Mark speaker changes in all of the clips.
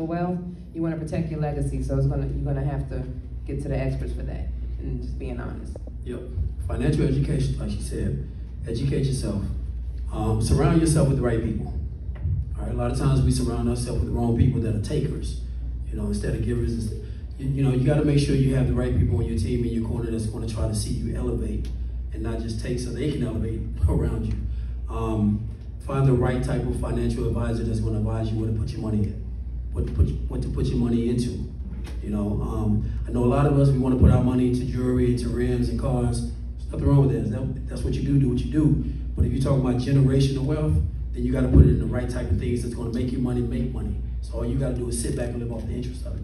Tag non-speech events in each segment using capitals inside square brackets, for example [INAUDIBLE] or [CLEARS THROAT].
Speaker 1: generational wealth, you want to protect your legacy. So it's gonna you're gonna have to get to the experts for that, and just being honest.
Speaker 2: Yep. Financial education, like she said, educate yourself. Um, surround yourself with the right people. All right. A lot of times we surround ourselves with the wrong people that are takers. You know, instead of givers. You, you know, you got to make sure you have the right people on your team in your corner that's going to try to see you elevate and not just take so they can elevate [LAUGHS] around you. Um, find the right type of financial advisor that's going to advise you where to put your money in, what to put what to put your money into. You know, um, I know a lot of us we want to put our money into jewelry, into rims and cars. There's nothing wrong with that. that. That's what you do. Do what you do. But if you're talking about generational wealth, then you got to put it in the right type of things that's going to make your money make money. So all you got to do is sit back and live off the interest of it.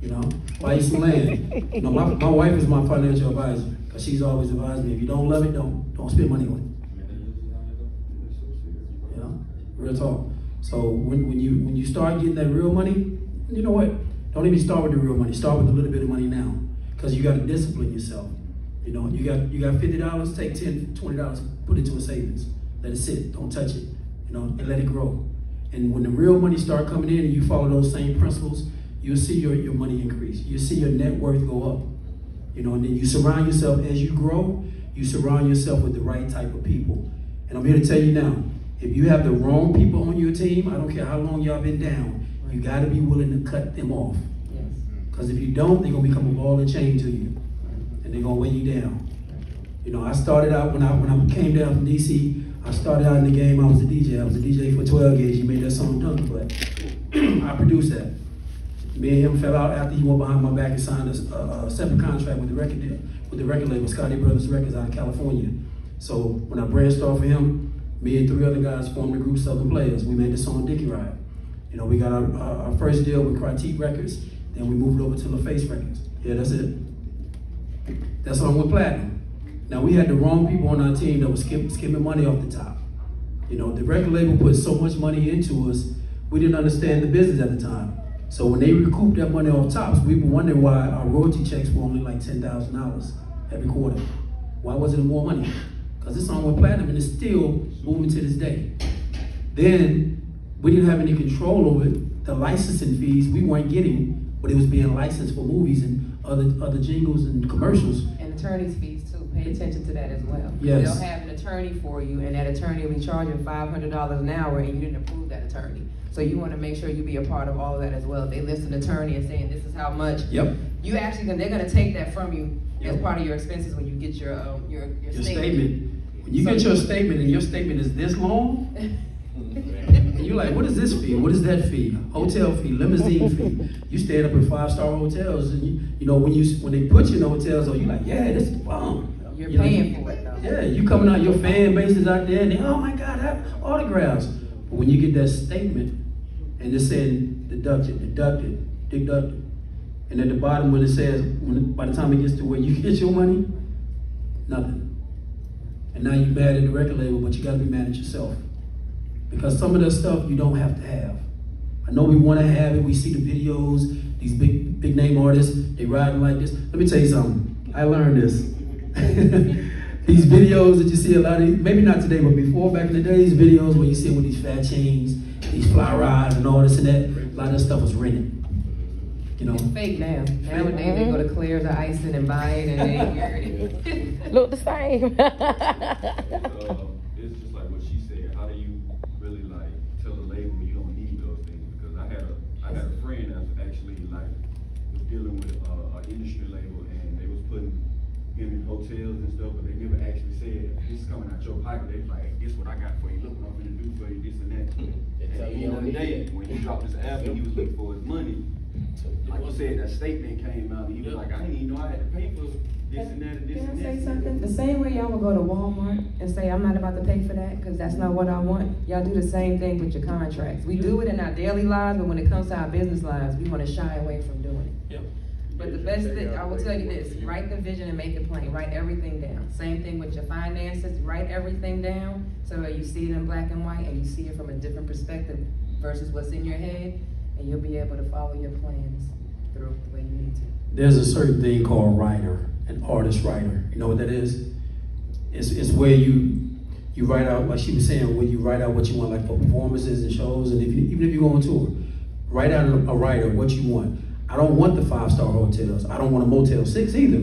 Speaker 2: You know, buy you some land. You know, my, my wife is my financial advisor because she's always advised me if you don't love it, don't don't spend money on it. You know, real talk. So when, when you when you start getting that real money, you know what? Don't even start with the real money. Start with a little bit of money now because you got to discipline yourself. You know, you got you got fifty dollars. Take 10 20 dollars, put it to a savings. Let it sit. Don't touch it. You know, and let it grow. And when the real money start coming in, and you follow those same principles, you'll see your, your money increase. You'll see your net worth go up. You know, and then you surround yourself as you grow, you surround yourself with the right type of people. And I'm here to tell you now, if you have the wrong people on your team, I don't care how long y'all been down, you gotta be willing to cut them off. Because if you don't, they're gonna become a ball and chain to you. And they're gonna weigh you down. You know, I started out when I when I came down from DC, I started out in the game, I was a DJ. I was a DJ for 12 years. You made that song done, but [CLEARS THROAT] I produced that. Me and him fell out after he went behind my back and signed a, a, a separate contract with the record with the record label, Scotti Brothers Records out of California. So when I branched off of him, me and three other guys formed the group Southern Playas. We made the song Dickie Ride. You know, we got our, our, first deal with Critique Records, then we moved over to LaFace Records. Yeah, that's it. That's on with platinum. Now we had the wrong people on our team that was skip, skimming money off the top. You know, the record label put so much money into us, we didn't understand the business at the time. So when they recouped that money off tops, we were wondering why our royalty checks were only like $10,000 every quarter. Why wasn't it more money? Because this song went platinum and it's still moving to this day. Then we didn't have any control over it. The licensing fees we weren't getting, but it was being licensed for movies and other other jingles and commercials.
Speaker 1: And attorney's fees too. Pay attention to that as well.
Speaker 2: Yes.
Speaker 1: They'll have an attorney for you, and that attorney will be charging five hundred dollars an hour, and you didn't approve that attorney. So you want to make sure you be a part of all of that as well. If they list an attorney and saying this is how much,
Speaker 2: Yep.
Speaker 1: you actually they're gonna take that from you as part of your expenses when you get your um, your your,
Speaker 2: Your
Speaker 1: statement.
Speaker 2: statement. You get your statement and your statement is this long, [LAUGHS] and you're like, what is this fee? What is that fee? Hotel fee, limousine fee. You staying up in five star hotels, and you, you know when you when they put you in hotels, oh, you like, yeah, this is bomb.
Speaker 1: You're
Speaker 2: You
Speaker 1: paying for it though.
Speaker 2: Yeah, you coming out, your fan base is out there, and they, oh my God, I autographs. But when you get that statement, and it's saying deducted, deducted, deducted, and at the bottom when it says, when by the time it gets to where you [LAUGHS] get your money, nothing. And now you're mad at the record label, but you got to be mad at yourself. Because some of that stuff you don't have to have. I know we want to have it. We see the videos, these big big name artists, they riding like this. Let me tell you something. I learned this. [LAUGHS] these videos that you see a lot of, maybe not today, but before back in the days, videos where you see with these fat chains, these fly rides and all this and that, a lot of that stuff was rented. You know,
Speaker 1: It's fake now. Nowadays they go to Claire's or Iceland and buy it, and they ain't wear. [LAUGHS]
Speaker 3: Look the same. [LAUGHS]
Speaker 4: uh, it's just like what she said. How do you really like tell a label you don't need those things? Because I had a I had a friend that's actually like was dealing with uh, an industry label and they was putting him in hotels and stuff, but they never actually said this is coming out your pocket. They was like, this what I got for you. Look what I'm gonna do for you. This and that. At the end of the day, when he dropped his album, he was looking for his money. Like you said, that statement came out, and he was like, I didn't even know I had to pay for this and that and this
Speaker 1: Can I
Speaker 4: and
Speaker 1: say
Speaker 4: that.
Speaker 1: something? The same way y'all would go to Walmart and say, I'm not about to pay for that because that's not what I want. Y'all do the same thing with your contracts. We do it in our daily lives, but when it comes to our business lives, we want to shy away from doing it.
Speaker 2: Yep.
Speaker 1: But the best thing, I will tell you this, write the vision and make it plain, write everything down. Same thing with your finances, write everything down so that you see it in black and white and you see it from a different perspective versus what's in your head, and you'll be able to follow your plans through the way you need to.
Speaker 2: there's a certain thing called writer, an artist writer. You know what that is? It's, it's where you you write out, like she was saying, when you write out what you want, like for performances and shows, and if you, even if you go on tour, Write out a, writer what you want. I don't want the five star hotels. I don't want a Motel Six either.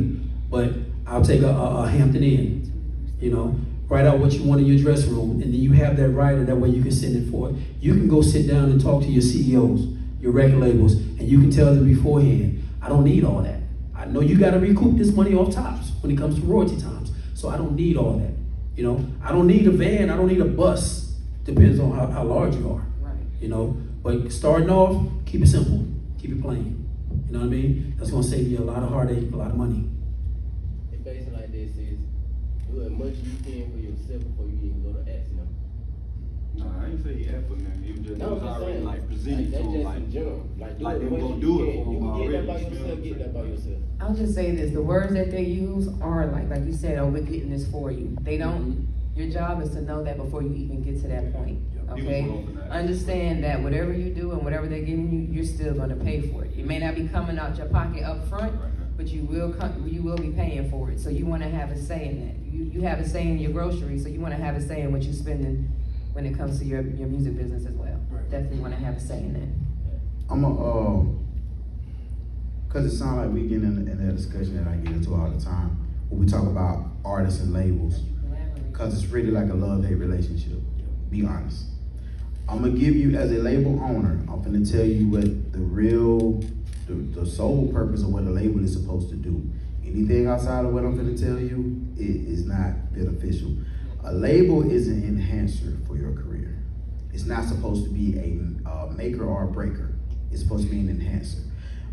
Speaker 2: But I'll take a, a, a Hampton Inn. You know, write out what you want in your dressing room, and then you have that writer. That way you can send it for. You can go sit down and talk to your CEOs, your record labels, and you can tell them beforehand. I don't need all that. I know you got to recoup this money off tops when it comes to royalty times. So I don't need all that. You know, I don't need a van. I don't need a bus. Depends on how, how large you are.
Speaker 1: Right.
Speaker 2: You know, but starting off, keep it simple. Keep it plain. You know what I mean? That's gonna save you a lot of heartache, a lot of money.
Speaker 3: It's basically like this is do as much you can for yourself before you even go to asking them.
Speaker 4: No, I ain't say effort, man. It was just, it
Speaker 3: No,
Speaker 4: was
Speaker 3: I'm
Speaker 4: already
Speaker 3: saying,
Speaker 4: like
Speaker 3: like,
Speaker 4: presented
Speaker 3: that's
Speaker 4: to them,
Speaker 3: just
Speaker 4: like.
Speaker 3: in general. Like, do
Speaker 4: like
Speaker 3: it
Speaker 4: they
Speaker 3: as much
Speaker 4: gonna do
Speaker 3: you
Speaker 4: it
Speaker 3: can.
Speaker 4: for
Speaker 3: You
Speaker 4: them
Speaker 3: can get that by
Speaker 4: you
Speaker 3: yourself, get that by yourself.
Speaker 1: I'll just say this, the words that they use are like, like you said, oh, we're getting this for you. They don't, mm-hmm. your job is to know that before you even get to that point,
Speaker 4: Yeah,
Speaker 1: okay?
Speaker 4: that.
Speaker 1: Understand that whatever you do and whatever they're giving you, you're still gonna pay for it. It may not be coming out your pocket up front,
Speaker 4: Right.
Speaker 1: but you will come, you will be paying for it. So you wanna have a say in that. You, you have a say in your groceries, so you wanna have a say in what you're spending when it comes to your, your music business as well.
Speaker 2: Right.
Speaker 1: Definitely wanna have a say in that.
Speaker 5: I'm a, uh, cause it sounds like we get in, in that discussion that I get into all the time, when we talk about artists and labels, cause it's really like a love-hate relationship, be honest. I'm gonna give you, as a label owner, I'm gonna tell you what the real, the, the sole purpose of what a label is supposed to do. Anything outside of what I'm gonna tell you, it is not beneficial. A label is an enhancer for your career. It's not supposed to be a maker or a breaker. It's supposed to be an enhancer.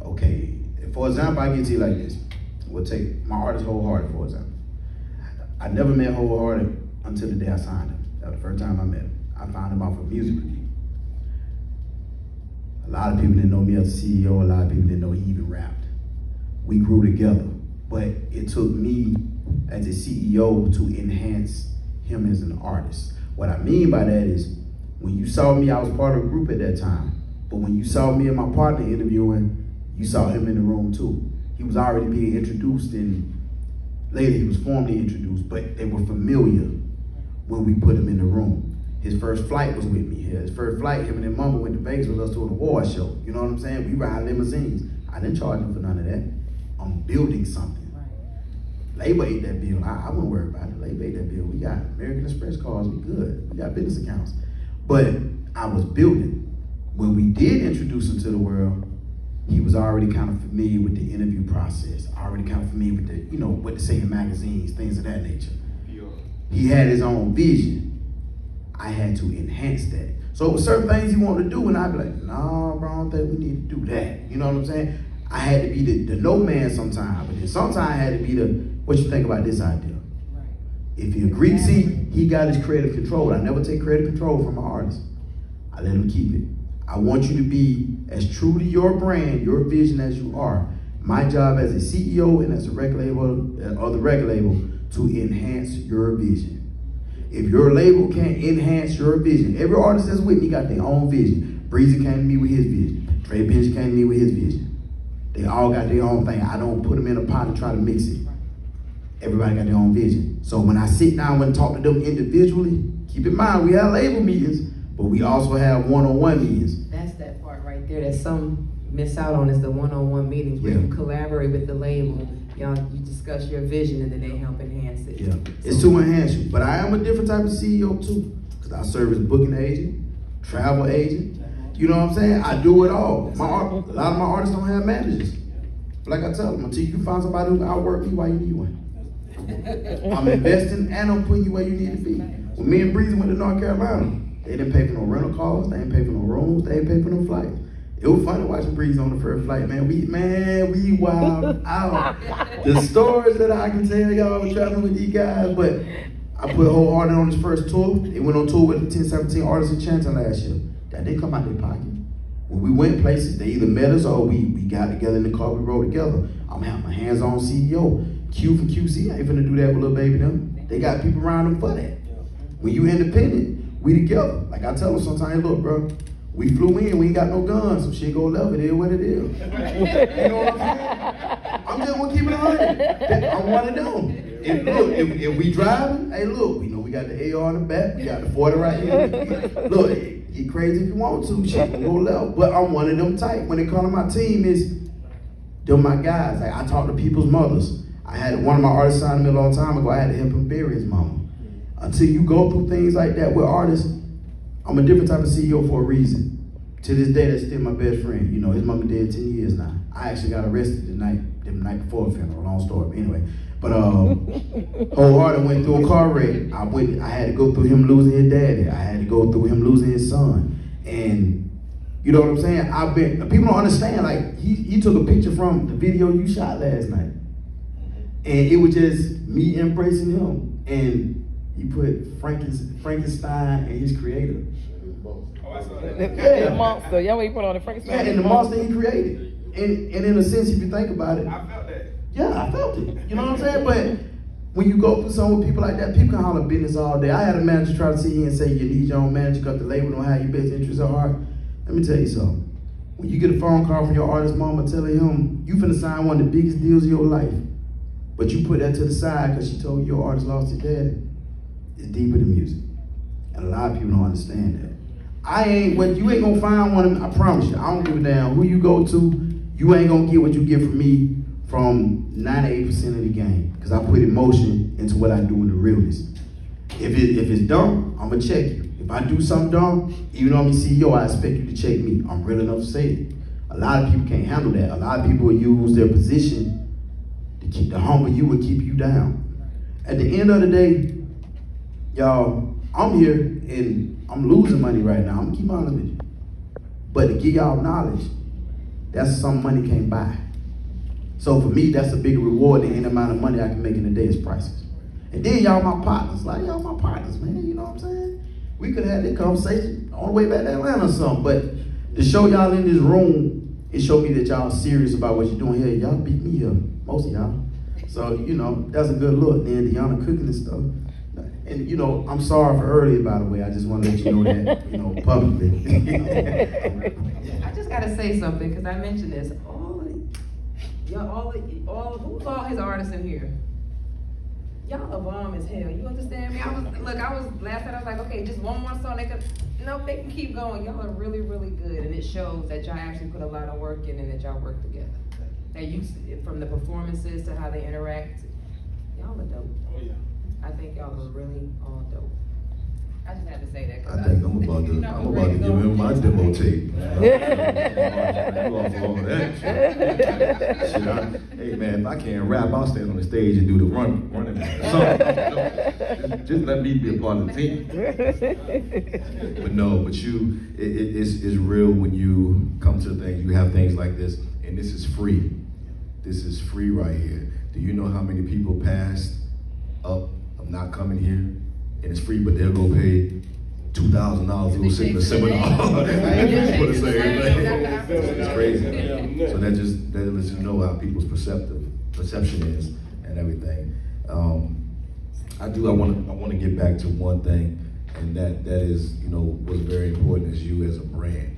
Speaker 5: Okay, for example, I get to you like this. We'll take my artist Wholehearted, for example. I never met Wholehearted until the day I signed him. That was the first time I met him. I found him off of music review. A lot of people didn't know me as a CEO. A lot of people didn't know he even rapped. We grew together, but it took me as a CEO to enhance him as an artist. What I mean by that is, when you saw me, I was part of a group at that time. But when you saw me and my partner interviewing, you saw him in the room too. He was already being introduced and later he was formally introduced, but they were familiar when we put him in the room. His first flight was with me. His first flight, him and his mama went to Vegas with us to an award show. You know what I'm saying? We ride limousines. I didn't charge him for none of that. I'm building something. Labor ate that bill. I, I wouldn't worry about it. Labor ate that bill. We got American Express cards. We good. We got business accounts. But I was building. When we did introduce him to the world, he was already kind of familiar with the interview process. Already kind of familiar with the, you know, what to say in magazines, things of that nature. He had his own vision. I had to enhance that. So certain things he wanted to do, and I'd be like, nah, bro, I don't think we need to do that. You know what I'm saying? I had to be the, the no man sometimes, but then sometimes I had to be the, what you think about this idea? If he agreed, see, he got his creative control. I never take creative control from an artist. I let him keep it. I want you to be as true to your brand, your vision as you are. My job as a CEO and as a record label, uh, or the record label, to enhance your vision. If your label can't enhance your vision, every artist that's with me got their own vision. Breezy came to me with his vision. Trey Bench came to me with his vision. They all got their own thing. I don't put them in a pot and try to mix it. Everybody got their own vision. So when I sit down and talk to them individually, keep in mind we have label meetings, but we also have one-on-one meetings.
Speaker 1: That's that part right there that some miss out on is the one-on-one meetings where you collaborate with the label. Y'all, you discuss your vision and then they help enhance it.
Speaker 5: Yeah, it's to enhance you. But I am a different type of CEO too, because I serve as booking agent, travel agent. You know what I'm saying? I do it all. My art, a lot of my artists don't have managers. But like I tell them, until you find somebody who can outwork me, why you need one? [LAUGHS] I'm investing and I'm putting you where you need to be. When me and Breezy went to North Carolina, they didn't pay for no rental cars, they didn't pay for no rooms, they didn't pay for no flights. It was funny watching Breeze on the first flight, man. We man, we wild out. The [LAUGHS] stories that I can tell y'all traveling with these guys, but I put wholehearted on his first tour. They went on tour with the 1017 Artists Enchanting last year. That didn't come out of their pocket. When we went places, they either met us or we, we got together in the car, we rode together. I'm having my hands on CEO. Q from QC ain't finna do that with Lil Baby them. They got people around them for that. When you independent, we together. Like I tell them sometimes, look, bro, we flew in, we ain't got no guns. so shit go love it, it is what it is. [LAUGHS] you know what I'm saying? I'm just gonna keep it 100. I'm one of them. And look, if, if we driving, hey, look, we know we got the AR in the back, we got the 40 right here. Look, get crazy if you want to, shit, go left. But I'm one of them type. When it comes to my team, is them my guys. Like I talk to people's mothers. I had one of my artists sign me a long time ago. I had to help him bury his mama. Until you go through things like that with artists, I'm a different type of CEO for a reason. To this day, that's still my best friend. You know, his mama dead 10 years now. I actually got arrested the night, the night before the funeral. Long story, anyway. But um, [LAUGHS] wholehearted went through a car wreck. I went. I had to go through him losing his daddy. I had to go through him losing his son. And you know what I'm saying? I've been. People don't understand. Like he, he took a picture from the video you shot last night, and it was just me embracing him. And he put Franken, Frankenstein and his creator.
Speaker 6: Oh, the monster. Yeah, what you put on the
Speaker 5: Yeah,
Speaker 6: Frankenstein.
Speaker 5: and the monster he created. And, and in a sense, if you think about it,
Speaker 4: I felt that.
Speaker 5: yeah, I felt it. You know what I'm saying? But when you go through something with people like that, people can holler business all day. I had a manager try to see here and say you need your own manager because the label don't have your best interests at heart. Let me tell you something. When you get a phone call from your artist mama telling him you finna sign one of the biggest deals of your life, but you put that to the side because she told you your artist lost his daddy, it's deeper than music. And a lot of people don't understand that. I ain't what you ain't gonna find one of them, I promise you. I don't give a damn who you go to, you ain't gonna get what you get from me from 98% of the game. Cause I put emotion into what I do in the realness. If it if it's dumb, I'm gonna check you. If I do something dumb, even though I'm a CEO, I expect you to check me. I'm real enough to say it. A lot of people can't handle that. A lot of people use their position to humble you and keep you down. At the end of the day, y'all, I'm here and I'm losing money right now. I'm gonna keep with you. But to give y'all knowledge, that's some money can't buy. So for me, that's a bigger reward than any amount of money I can make in a day is priceless. And then y'all my partners, like y'all my partners, man. You know what I'm saying? We could have had that conversation on the way back to Atlanta or something. But to show y'all in this room, it showed me that y'all serious about what you're doing here. Y'all beat me here, most of y'all. So you know that's a good look. Then Deona cooking and stuff. And you know, I'm sorry for earlier, by the way. I just want to let you know that, you know, publicly.
Speaker 1: I just gotta say something, because I mentioned this, all y'all, all, all, who's all his artists in here? Y'all are bomb as hell, you understand me? I was, look, I was, last night I was like, okay, just one more song, they could, no, they can keep going, y'all are really, really good, and it shows that y'all actually put a lot of work in and that y'all work together. That you, from the performances to how they interact, y'all are dope.
Speaker 4: Oh, yeah.
Speaker 1: I think y'all are really all dope. I just had to say that. 'cause
Speaker 7: I think I'm about to,
Speaker 1: you know,
Speaker 7: I'm about to give him my demo tape. You off all that shit. Shit, I- Hey man, if I can't rap, I'll stand on the stage and do the run, running. man. Something. Just- Just let me be a part of the team. But no, but you, it, it, it's, it's real when you come to things, you have things like this, and this is free. This is free right here. Do you know how many people passed up of not coming here? And it's free, but they'll go pay two thousand dollars to go sit in a seminar. For the same [LAUGHS] thing. It's crazy. So that just, that lets you know how people's perceptive, perception is and everything. Um, I do, I wanna, I wanna get back to one thing, and that, that is, you know, what's very important is you as a brand.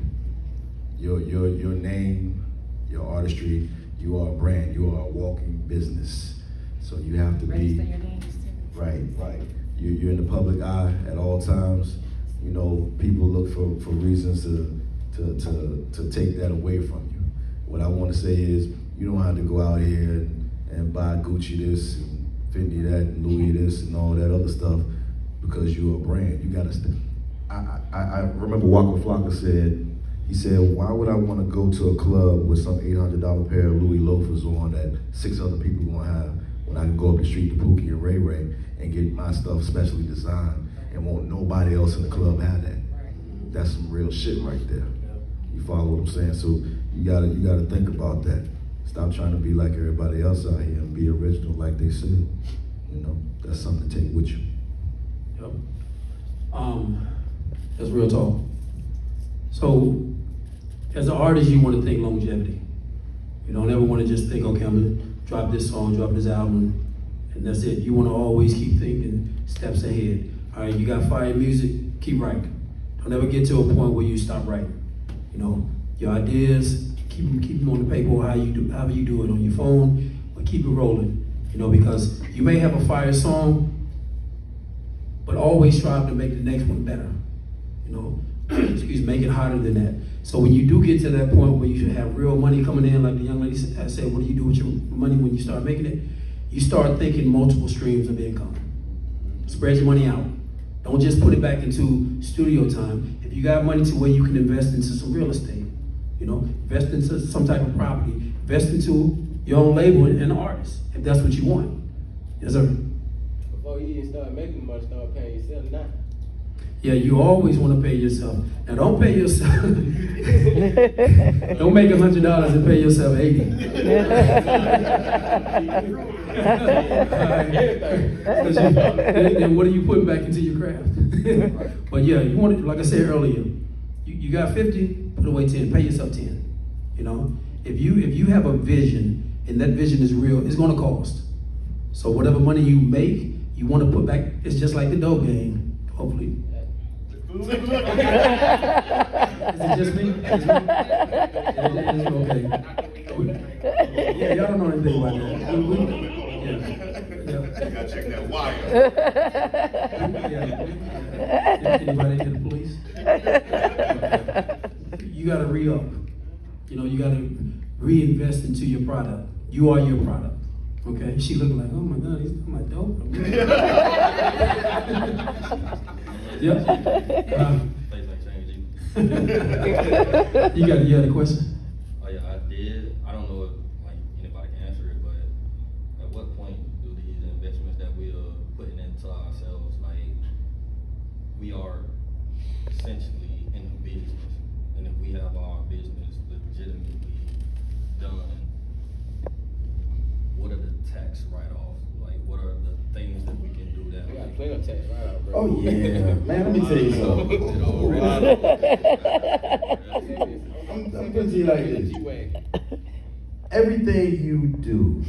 Speaker 7: Your, your, your name, your artistry, you are a brand, you are a walking business. So you have to be.
Speaker 1: Register too.
Speaker 7: Right, right. You, you're in the public eye at all times. You know, people look for, for reasons to, to, to, to take that away from you. What I want to say is, you don't have to go out here and, and buy Gucci this and Fendi that and Louis this and all that other stuff because you're a brand. You gotta stay. I, I, I remember Waka Flocka said, he said, why would I want to go to a club with some $800 pair of Louis loafers on that six other people gonna have when I can go up the street to Pookie and Ray Ray and get my stuff specially designed and won't nobody else in the club have that. That's some real shit right there. You follow what I'm saying? So you gotta you gotta think about that. Stop trying to be like everybody else out here and be original like they said. You know, that's something to take with you.
Speaker 2: Yep. Um, that's real talk. So, as an artist, you want to think longevity. You don't ever want to just think, okay, I'm gonna drop this song, drop this album, and that's it. You want to always keep thinking steps ahead. All right, you got fire music, keep writing. Don't ever get to a point where you stop writing. You know, your ideas, keep them, keep them on the paper, how you do, however you do it on your phone, but keep it rolling. You know, because you may have a fire song, but always strive to make the next one better. You know, [CLEARS THROAT] excuse, make it harder than that. So when you do get to that point where you should have real money coming in, like the young lady sa- said, what do you do with your money when you start making it? You start thinking multiple streams of income. Spread your money out. Don't just put it back into studio time. If you got money to where you can invest into some real estate, you know, invest into some type of property, invest into your own label and an artist, if that's what you want. Yes, sir.
Speaker 3: Before you even start making money, start paying yourself now.
Speaker 2: Yeah, you always want to pay yourself. Now, don't pay yourself. [LAUGHS] don't make a hundred dollars and pay yourself eighty. Then, what are you putting back into your craft? [LAUGHS] but yeah, you want it, like I said earlier, you, you got fifty, put away ten, pay yourself ten. You know, if you if you have a vision and that vision is real, it's going to cost. So whatever money you make, you want to put back. It's just like the dough game. Hopefully, is it just me? Is it okay? Yeah, y'all don't know anything about that. Yeah. Yeah.
Speaker 7: gotta check that wire.
Speaker 2: Yeah. Anybody to the police? You gotta re-up. You know, you gotta reinvest into your product. You are your product. Okay? She looking like, oh my God, he's my dope. [LAUGHS] Yep. Uh,
Speaker 6: Things ain't changed either.
Speaker 2: You got, you got a question?
Speaker 6: Oh yeah, I did. I don't know if like anybody can answer it, but at what point do these investments that we are putting into ourselves, like we are essentially in the business, and if we have our business legitimately done, what are the tax write-offs? Like, what are the things that we can do that?
Speaker 3: You got plenty of tax right out, bro.
Speaker 5: Oh yeah, man. Let me tell you something. [LAUGHS] [LAUGHS] I'm, I'm gonna tell you like this. Everything you do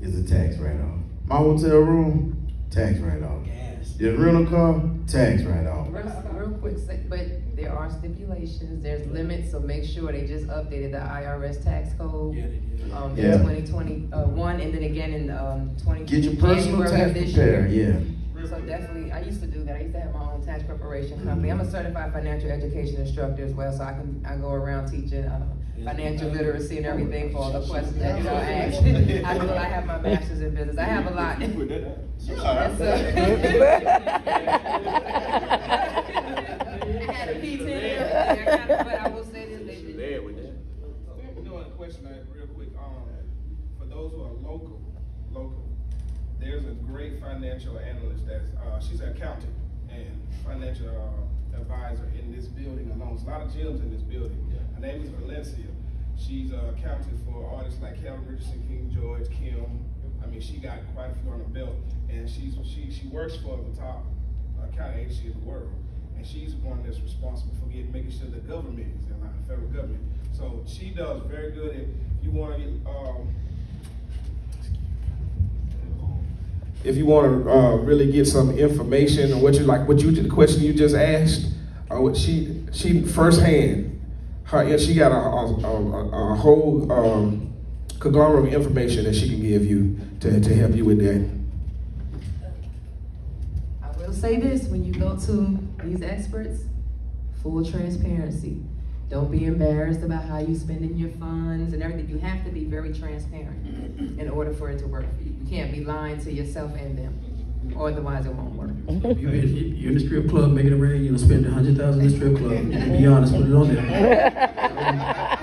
Speaker 5: is a tax write-off. My hotel room, tax write-off.
Speaker 2: Gas.
Speaker 5: Your rental car, tax write-off.
Speaker 1: Real, real quick, but there are stipulations, there's limits, so make sure they just updated the IRS tax code.
Speaker 2: Yeah.
Speaker 1: Um, in twenty twenty, uh, one, and then again in, um, twenty.
Speaker 5: Get your personal
Speaker 1: January
Speaker 5: tax prepared,
Speaker 1: year.
Speaker 5: yeah.
Speaker 1: So definitely, I used to do that, I used to have my own tax preparation company, I'm a certified financial education instructor as well, so I can, I go around teaching, uh, financial literacy and everything for all the questions that you all ask. [LAUGHS] I feel I have my master's in business, I have a lot. [LAUGHS] Yes. [LAUGHS] I had a P ten, I got- but I will say this, they did.
Speaker 3: There with that.
Speaker 8: You know, a question, uh, real quick, um, for those who are local, local, there's a great financial analyst that's, uh, she's an accountant and financial, uh, advisor in this building alone. There's a lot of gyms in this building. Her name is Valencia. She's, uh, accounted for artists like Calvin Richardson, King George, Kim. I mean, she got quite a few on her belt, and she's, she, she works for the top accounting agency in the world. And she's one that's responsible for getting, making sure the government is in line, the federal government. So she does very good. If you wanna, um, if you want to uh, really get some information or what you like, what you the question you just asked, or what she she firsthand, her she got a a, a, a whole um, conglomerate of information that she can give you to, to help you with that.
Speaker 1: I will say this, when you go to these experts, full transparency. Don't be embarrassed about how you're spending your funds and everything. You have to be very transparent in order for it to work for you. You can't be lying to yourself and them, or otherwise it won't work.
Speaker 2: You're in, you're in the strip club making it rain, you know, spend a hundred thousand in the strip club. You [LAUGHS] can be honest, put it on there.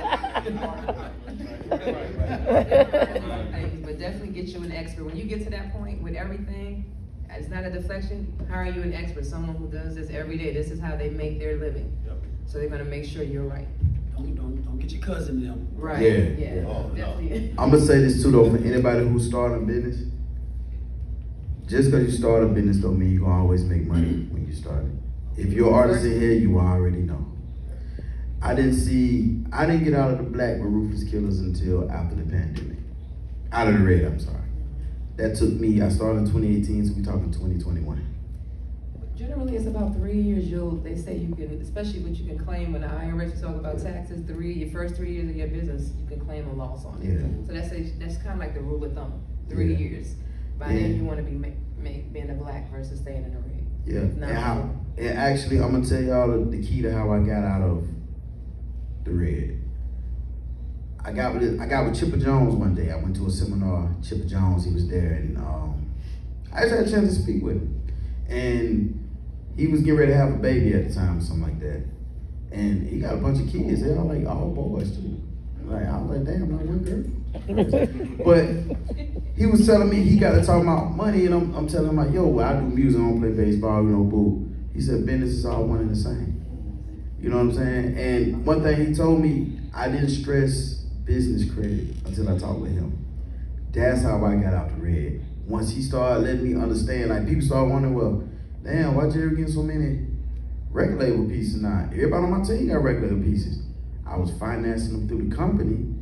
Speaker 1: But definitely get you an expert. When you get to that point with everything, it's not a deflection, hire you an expert, someone who does this every day. This is how they make their living. So they're gonna make sure you're right.
Speaker 2: Don't, don't, don't get your cousin in them.
Speaker 1: Right,
Speaker 5: Yeah.
Speaker 1: yeah,
Speaker 7: Oh, no.
Speaker 1: definitely. [LAUGHS]
Speaker 5: I'm gonna say this too though, for anybody who's starting a business, just because you start a business don't mean you're gonna always make money when you start it. If you're an artist in here, you already know. I didn't see, I didn't get out of the black with Ruthless Killers until after the pandemic. Out of the red, I'm sorry. That took me, I started in 2018, so we talking 2021.
Speaker 1: Generally, it's about three years. You'll they say you can, especially what you can claim when the IRS talk about taxes. Three, your first three years of your business, you can claim a loss on it.
Speaker 5: Yeah.
Speaker 1: So that's a, that's kind of like the rule of thumb. Three
Speaker 5: Yeah.
Speaker 1: years. By then, you want to be ma- ma- being a black versus staying in the red.
Speaker 5: Yeah, and how, and actually, I'm gonna tell y'all the, the key to how I got out of the red. I got with I got with Chipper Jones one day. I went to a seminar. Chipper Jones, he was there, and um, I just had a chance to speak with him. And he was getting ready to have a baby at the time, or something like that. And he got a bunch of kids. They're all like all boys too. Like I was like, damn, like one girl. but he was telling me he got to talk about money, and I'm, I'm telling him like, yo, well, I do music, I don't play baseball, you know, boo. He said business is all one and the same. You know what I'm saying? And one thing he told me, I didn't stress business credit until I talked with him. That's how I got out the red. Once he started letting me understand, like people started wondering, well, damn, why Jerry getting so many record label pieces now? Everybody on my team got record label pieces. I was financing them through the company,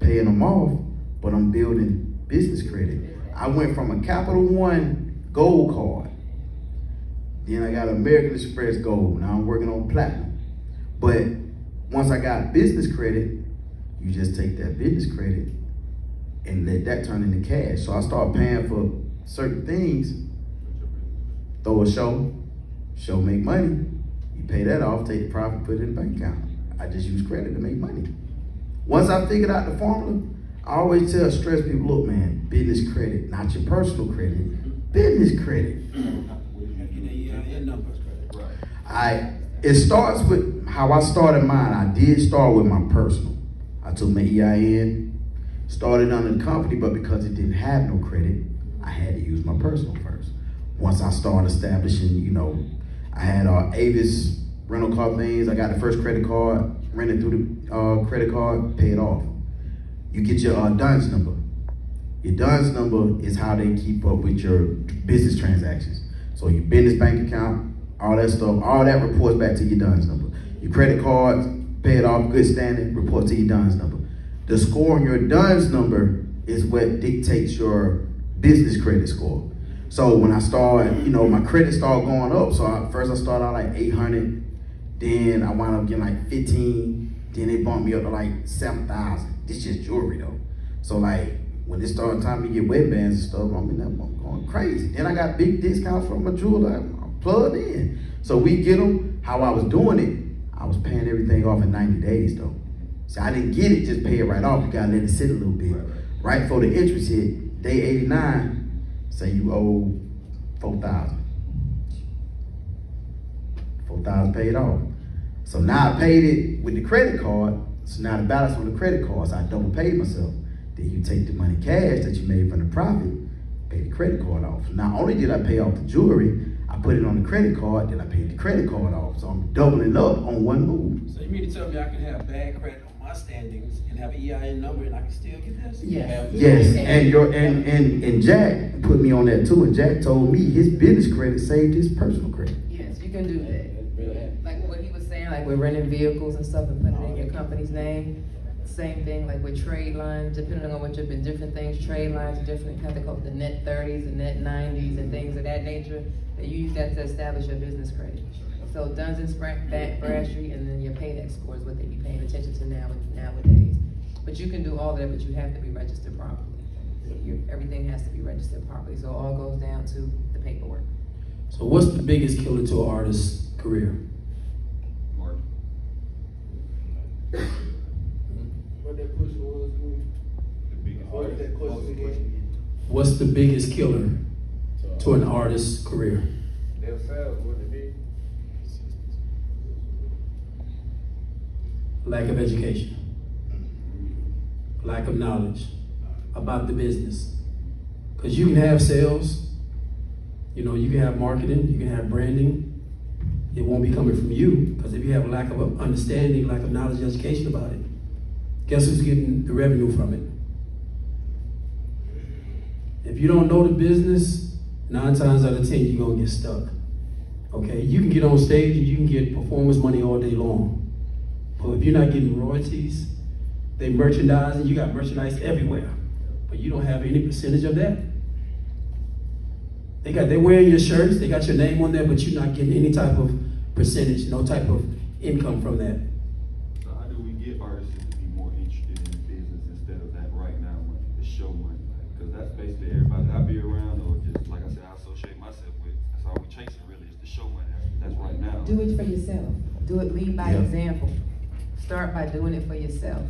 Speaker 5: paying them off, but I'm building business credit. I went from a Capital One gold card. Then I got American Express gold. Now I'm working on platinum. But once I got business credit, you just take that business credit and let that turn into cash. So I start paying for certain things. Throw a show, show make money. You pay that off, take the profit, put it in the bank account. I just use credit to make money. Once I figured out the formula, I always tell stress people, look, man, business credit, not your personal credit, business credit. I it starts with how I started mine. I did start with my personal. I took my EIN, started under the company, but because it didn't have no credit, I had to use my personal first. Once I started establishing, you know, I had uh, Avis rental car things. I got the first credit card, rented through the uh, credit card, paid off. You get your uh, DUNS number. Your DUNS number is how they keep up with your business transactions. So your business bank account, all that stuff, all that reports back to your DUNS number. Your credit cards, pay it off, good standing, report to your DUNS number. The score on your DUNS number is what dictates your business credit score. So when I started, you know, my credit started going up. So I, first I started out like 800, then I wound up getting like 15, then they bumped me up to like 7,000. This just jewelry though. So like when it started time to get wet bands and stuff, I mean, I'm going crazy. Then I got big discounts from my jeweler. I'm plugged in. So we get them. How I was doing it, I was paying everything off in 90 days though. So I didn't get it, just pay it right off. You gotta let it sit a little bit. Right, before the interest hit, day 89, say you owe 4,000. 4,000 paid off. So now I paid it with the credit card. So now the balance on the credit card, so I double paid myself. Then you take the money cash that you made from the profit, pay the credit card off. Not only did I pay off the jewelry, I put it on the credit card, then I paid the credit card off. So I'm doubling up on one move.
Speaker 2: So you mean to tell me I can have bad credit standings and have an EIN number and I can still get this?
Speaker 1: Yes.
Speaker 5: Yes, and your and, and and Jack put me on that too, and Jack told me his business credit saved his personal credit.
Speaker 1: Yes, you can do that.
Speaker 3: That's real happy.
Speaker 1: Like what he was saying, like we're renting vehicles and stuff and putting it in your oh, company's name. Same thing, like with trade lines, depending on what you've been, different things, trade lines, different kind of called the net thirties and net nineties and things of that nature. That you use that to establish your business credit. So Duns and Sprat, Bat, mm-hmm. Bradstreet, and then your paydex score is what they be paying attention to now nowadays. But you can do all that, but you have to be registered properly. Your, everything has to be registered properly, so it all goes down to the paperwork.
Speaker 2: So what's the biggest killer to an artist's career?
Speaker 4: Mark.
Speaker 3: What that question was.
Speaker 4: The biggest.
Speaker 3: what that question again?
Speaker 2: What's the biggest killer to an artist's career?
Speaker 3: Themselves, what it be?
Speaker 2: Lack of education. Lack of knowledge about the business. Because you can have sales, you know, you can have marketing, you can have branding. It won't be coming from you. Because if you have a lack of understanding, lack of knowledge, education about it, guess who's getting the revenue from it? If you don't know the business, nine times out of ten, you're gonna get stuck. Okay, you can get on stage and you can get performance money all day long. But if you're not getting royalties, they merchandise and you got merchandise everywhere. But you don't have any percentage of that. They got they're wearing your shirts, they got your name on there, but you're not getting any type of percentage, no type of income from that.
Speaker 4: So how do we get artists to be more interested in the business instead of that right now money, the show money? Because that's basically everybody I be around, or just like I said, I associate myself with. That's all we're chasing, really. Is the show money. That's right now.
Speaker 1: Do it for yourself. Do it, lead by
Speaker 5: Yeah.
Speaker 1: example. Start by doing it for yourself.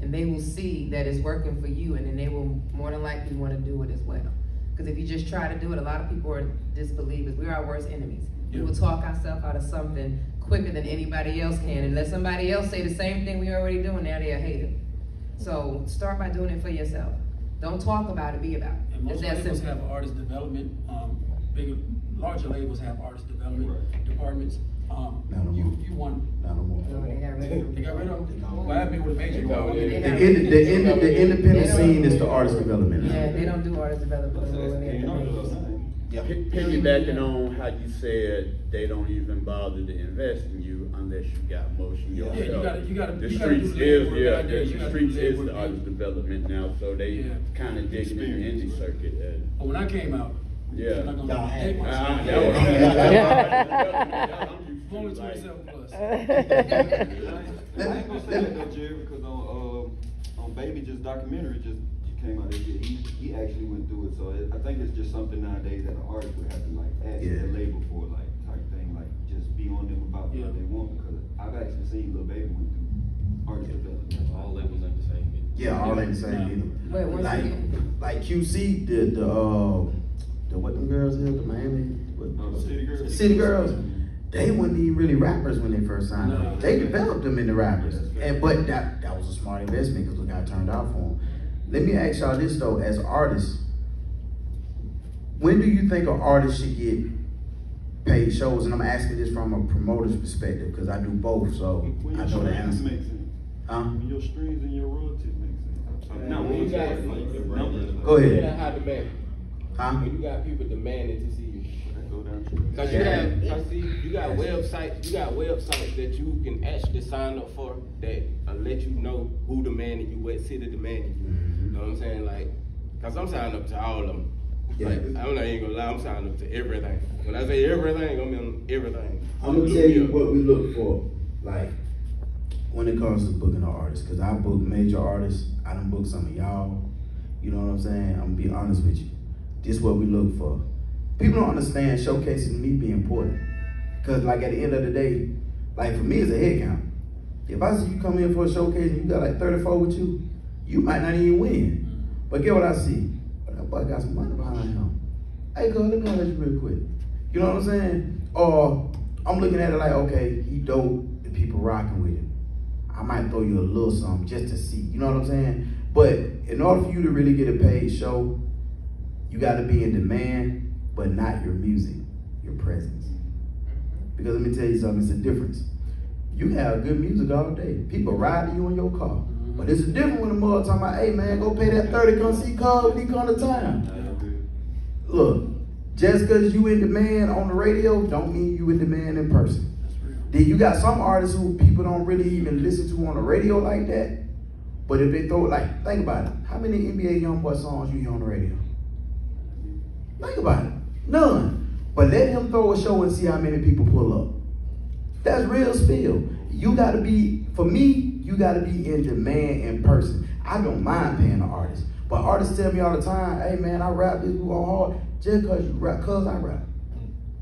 Speaker 1: And they will see that it's working for you and then they will more than likely want to do it as well. Because if you just try to do it, a lot of people are disbelievers. We're our worst enemies. We will talk ourselves out of something quicker than anybody else can. And let somebody else say the same thing we're already doing, now they're a hater. So start by doing it for yourself. Don't talk about it, be about it.
Speaker 2: And most labels have artist development, um, bigger, larger labels have artist development
Speaker 4: Right.
Speaker 2: departments. Um, you, you want,
Speaker 5: Not no more.
Speaker 1: No, they got rid of it.
Speaker 2: they got rid of them? What happened with major?
Speaker 8: No,
Speaker 1: They
Speaker 5: The,
Speaker 1: have-
Speaker 5: the, ind- the independent scene is the artist development.
Speaker 1: Yeah, they don't do artist development. no more than they do.
Speaker 9: Piggybacking on how you said they don't even bother to invest in you unless you got motion
Speaker 2: Yeah, you gotta- you gotta-
Speaker 9: The
Speaker 2: you gotta
Speaker 9: streets is, yeah,
Speaker 2: out
Speaker 9: the streets is the artist development now, so they
Speaker 2: Yeah.
Speaker 9: kinda digging in the indie circuit. uh,
Speaker 2: when I came out,
Speaker 9: Yeah.
Speaker 2: I'm not gonna
Speaker 9: Y'all
Speaker 2: date myself.
Speaker 9: that was-
Speaker 2: I'm only
Speaker 9: Like-
Speaker 2: twenty-seven plus.
Speaker 4: I ain't gonna say that though, Jerry, because on, uh, on Baby Just documentary just came out this year, he, he actually went through it, so it, I think it's just something nowadays that an artist would have to like ask
Speaker 5: Yeah.
Speaker 4: their label for, like, type thing, like, just be on them about
Speaker 2: Yeah.
Speaker 4: what they want, because I've actually seen Lil Baby went through artist development.
Speaker 6: All labels ain't the same.
Speaker 5: Yeah, all ain't the same either.
Speaker 1: Wait, once
Speaker 5: Like,
Speaker 1: again.
Speaker 5: like QC, the, the, uh, the, what them girls is, the Miami, what?
Speaker 4: Uh, City Girls?
Speaker 5: City Girls, they weren't even really rappers when they first signed
Speaker 2: No.
Speaker 5: up. They developed them into rappers. And, but that, that was a smart investment, cause look how it turned out for them. Let me ask y'all this though, as artists, when do you think an artist should get paid shows? And I'm asking this from a promoter's perspective, cause I do both, so
Speaker 4: When
Speaker 5: I know the
Speaker 4: streams
Speaker 5: answer.
Speaker 4: make sense.
Speaker 5: Huh?
Speaker 4: When your streams and your royalties make sense. Uh, Not
Speaker 3: When you got-
Speaker 4: like numbers.
Speaker 5: Go
Speaker 3: Yeah,
Speaker 5: ahead.
Speaker 3: high demand.
Speaker 5: Huh?
Speaker 3: When you got people demanding to see you.
Speaker 4: Go down to-
Speaker 3: Cause you have, cause see, you got websites, you got websites that you can actually sign up for that uh, let you know who demanding you, what city demanding you.
Speaker 5: Mhm.
Speaker 3: You know what I'm saying? Like, cause I'm signing up to all of them.
Speaker 5: Yeah.
Speaker 3: Like, I'm not even gonna lie, I'm signing up to everything. When I say everything, I mean everything.
Speaker 5: I'm gonna tell you what we look for, like when it comes to booking an artist, cause I book major artists. I don't book some of y'all. You know what I'm saying? I'm gonna be honest with you. This what we look for. People don't understand showcasing me being important, cause like at the end of the day, like for me it's a head count. If I see you come in for a showcase and you got like 34 with you, you might not even win. But get what I see? That boy got some money behind him. Hey, girl, let me holler you real quick. You know what I'm saying? Or I'm looking at it like, okay, he dope and people rocking with him. I might throw you a little something just to see. You know what I'm saying? But in order for you to really get a paid show, you got to be in demand, but not your music, your presence. Because let me tell you something, it's a difference. You have good music all day. People ride to you in your car. But it's a different when the mother talking about, hey man, go pay that 30, come see Cuz when he come to town. Look, just because you in demand on the radio, don't mean you in demand in person.
Speaker 2: That's.
Speaker 5: Then you got some artists who people don't really even listen to on the radio like that. But if they throw it, like, think about it. How many NBA YoungBoy songs you hear on the radio? Think about it. None. But let him throw a show and see how many people pull up. That's real spill. You gotta be, for me, you gotta be in demand in person. I don't mind paying an artist. But artists tell me all the time, hey man, I rap this go hard just cause you rap, cause I rap.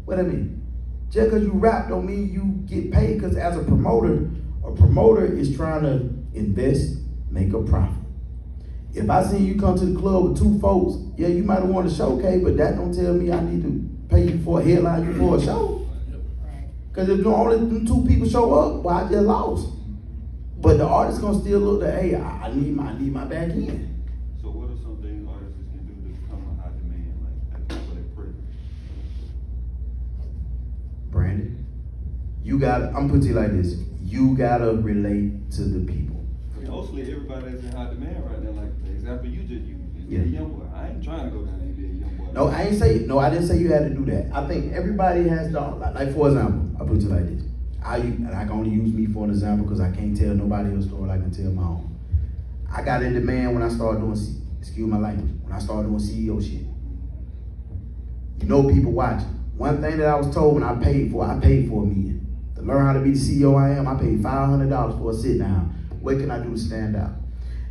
Speaker 5: What I mean? Just cause you rap don't mean you get paid cause as a promoter, a promoter is trying to invest, make a profit. If I see you come to the club with two folks, yeah, you might want to showcase, but that don't tell me I need to pay you for a headline you for a show. Cause if only two people show up, well, I just lost. But the artist gonna still look at, hey, I, need my I need my back end.
Speaker 4: So what are some things artists can do to become a high demand, like, at for their presence?
Speaker 5: Brandon, you got. I'm putting it like this. You gotta relate to the people.
Speaker 4: Mostly everybody that's in high demand right now, like the example you just used,
Speaker 5: Yeah.
Speaker 4: the young boy. I ain't trying to go down there and be a young boy.
Speaker 5: No, I ain't say no. I didn't say you had to do that. I think everybody has to. Like, for example, I put it like this. I and I can only use me for an example because I can't tell nobody else's story. I can tell my own. I got in demand when I started doing. Excuse my language. When I started doing CEO shit. You know, people watching. One thing that I was told when I paid for, I paid for a meeting. To learn how to be the CEO I am, I paid five hundred dollars for a sit down. What can I do to stand out?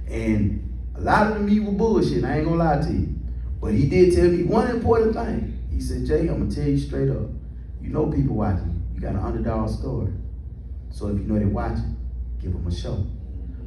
Speaker 5: And a lot of the meet were bullshit. I ain't gonna lie to you. But he did tell me one important thing. He said, Jay, I'm gonna tell you straight up. You know people watching. You you got an underdog story. So if you know they're watching, give them a show.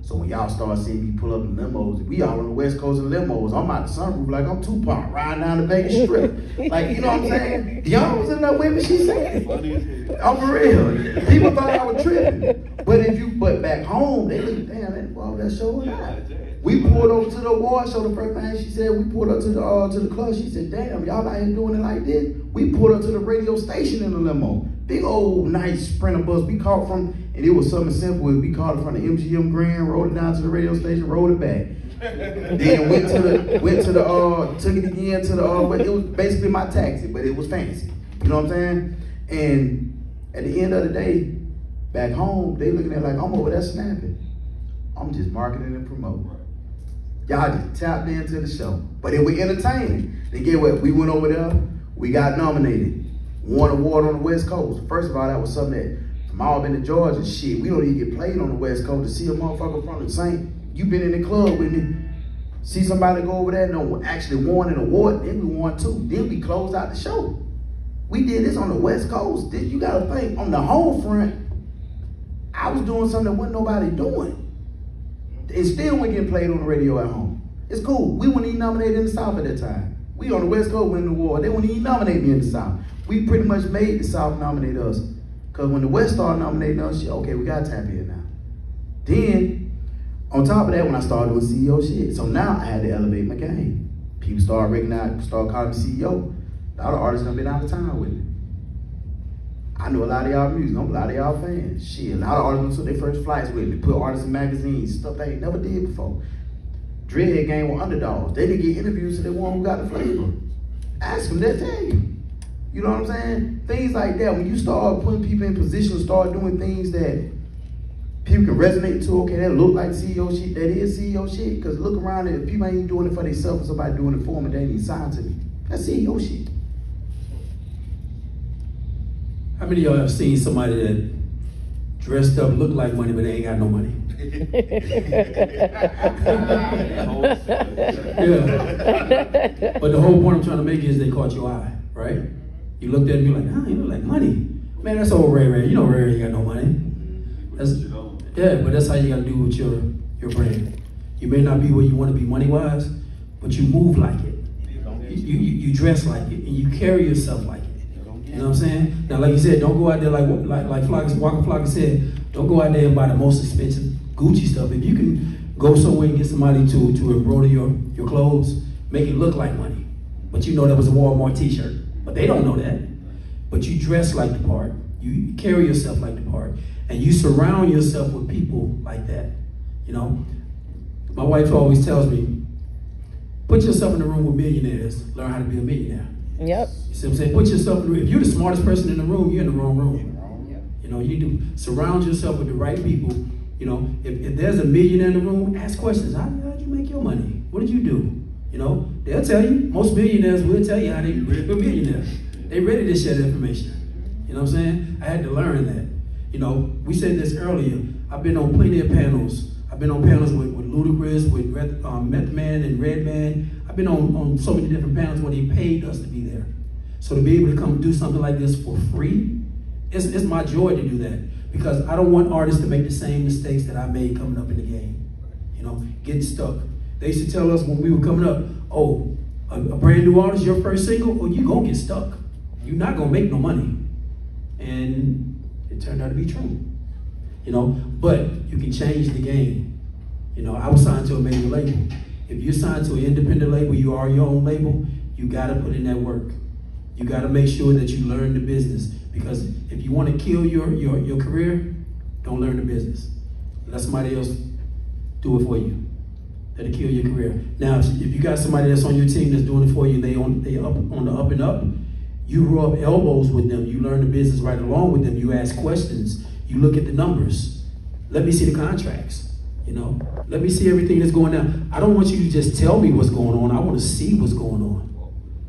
Speaker 5: So when y'all start seeing me pull up in limos, we all on the west coast in limos. I'm out the sunroof like I'm Tupac, riding down the Vegas Strip. like, you know what I'm saying? Y'all was in that me, she said. I'm for real. People thought I was tripping. But if you, but back home, they look, damn, that, well, that show was hot. We pulled over to the award show. The first thing she said, we pulled up to the uh, to the club. She said, "Damn, y'all out here doing it like this." We pulled up to the radio station in the limo, big old nice Sprinter bus. We caught from, and it was something simple. We caught it from the MGM Grand, rode it down to the radio station, rode it back. [LAUGHS] then went to the went to the uh took it again to the uh but it was basically my taxi, but it was fancy. You know what I'm saying? And at the end of the day, back home, they looking at like I'm over there snapping. I'm just marketing and promoting. Y'all just tapped into the show. But it was entertaining. They get what? We went over there, we got nominated. Won an award on the West Coast. First of all, that was something that from Alabama to Georgia, shit, we don't even get played on the West Coast to see a motherfucker from the same. You been in the club with me. See somebody go over there, no, actually won an award, then we won two. Then we closed out the show. We did this on the West Coast. Then you gotta think, on the home front, I was doing something that wasn't nobody doing. It still wasn't getting played on the radio at home. It's cool. We weren't even nominated in the South at that time. We on the West Coast winning the award. They wouldn't even nominate me in the South. We pretty much made the South nominate us. Because when the West started nominating us, okay, we got to tap in now. Then, on top of that, when I started doing CEO shit, so now I had to elevate my game. People started recognizing, started calling me CEO. A lot of artists have been out of town with me. I know a lot of y'all music. I'm a lot of y'all fans. Shit, a lot of artists took their first flights with me. Put artists in magazines, stuff they never did before. Dreadhead Gang were underdogs. They didn't get interviews, so they one who got the flavor. Ask them, they'll tell you. You know what I'm saying? Things like that. When you start putting people in positions, start doing things that people can resonate to, okay, that look like CEO shit, that is CEO shit. Because look around it, people ain't doing it for themselves, or somebody doing it for them, and they ain't signed to me. That's CEO shit.
Speaker 2: How many of y'all have seen somebody that dressed up, look like money, but they ain't got no money? [LAUGHS] [LAUGHS] yeah. But the whole point I'm trying to make is they caught your eye, right? You looked at me like, ah, you look like money. Man, that's old Ray Ray. You know Ray Ray ain't got no money. That's, yeah, but that's how you gotta do with your, your brand. You may not be where you wanna be money-wise, but you move like it. You, you, you dress like it, and you carry yourself like it. You know what I'm saying? Now, like you said, don't go out there like like like Flockers, Waka Flocka said. Don't go out there and buy the most expensive Gucci stuff. If you can go somewhere and get somebody to to embroider your your clothes, make it look like money, but you know that was a Walmart T-shirt. But they don't know that. But you dress like the part. You carry yourself like the part, and you surround yourself with people like that. You know, my wife always tells me, put yourself in the room with millionaires. Learn how to be a millionaire.
Speaker 10: Yep.
Speaker 2: You see what I'm saying? Put yourself in the room. If you're the smartest person in the room, you're in the wrong room. You know, you need to surround yourself with the right people. You know, if, if there's a millionaire in the room, ask questions. How how'd you make your money? What did you do? You know, they'll tell you. Most millionaires will tell you how they become millionaires. They ready to share the information. You know what I'm saying? I had to learn that. You know, we said this earlier. I've been on plenty of panels. I've been on panels with, with Ludacris, with Red, um, Method Man and Redman. I've been on, on so many different panels where they paid us to be there. So to be able to come do something like this for free, it's, it's my joy to do that because I don't want artists to make the same mistakes that I made coming up in the game. You know, getting stuck. They used to tell us when we were coming up, oh, a, a brand new artist, your first single, oh, you gonna get stuck. You're not gonna make no money. And it turned out to be true. You know, but you can change the game. You know, I was signed to a major label. If you're signed to an independent label, you are your own label, you gotta put in that work. You gotta make sure that you learn the business. Because if you wanna kill your, your, your career, don't learn the business. Let somebody else do it for you. That'll kill your career. Now, if you got somebody that's on your team that's doing it for you, they on they up on the up and up, you rub elbows with them. You learn the business right along with them. You ask questions. You look at the numbers. Let me see the contracts. You know, let me see everything that's going on. I don't want you to just tell me what's going on. I want to see what's going on.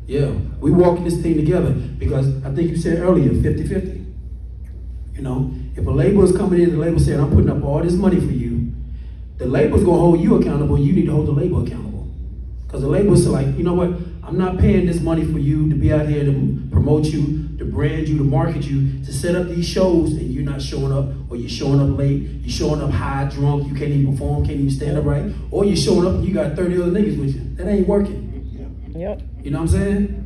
Speaker 2: Yeah, we walking this thing together because I think you said earlier, 50-50. You know, if a label is coming in, the label saying, I'm putting up all this money for you, the label's gonna hold you accountable, you need to hold the label accountable. Because the label's like, you know what, I'm not paying this money for you to be out here to promote you, to brand you, to market you, to set up these shows, and you're not showing up, or you're showing up late, you're showing up high, drunk, you can't even perform, can't even stand up right, or you're showing up and you got 30 other niggas with you. That ain't working.
Speaker 10: Yep.
Speaker 2: You know what I'm saying?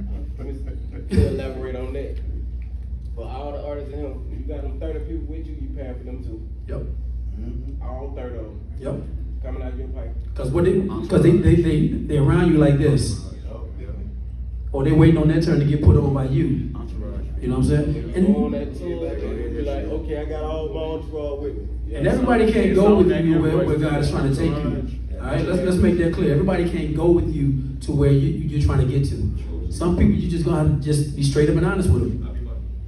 Speaker 3: To [LAUGHS] elaborate on that, for all the artists in him, you got them thirty people with you, you paying for them too.
Speaker 2: Yep. Mm-hmm.
Speaker 3: All thirty of them
Speaker 2: Yep.
Speaker 3: coming out your pipe.
Speaker 2: Cause what they, cause they, they, they, they around you like this, or they waiting on their turn to get put on by you.
Speaker 9: Entourage.
Speaker 2: You know what I'm saying?
Speaker 3: You go on
Speaker 2: And,
Speaker 3: that tour, and be like, okay, I got all my entourage with me.
Speaker 2: and everybody can't go with you where, where God is trying to take you. All right, let's, let's make that clear. Everybody can't go with you to where you, you- you're trying to get to. Some people you just gonna have to just be straight up and honest with them.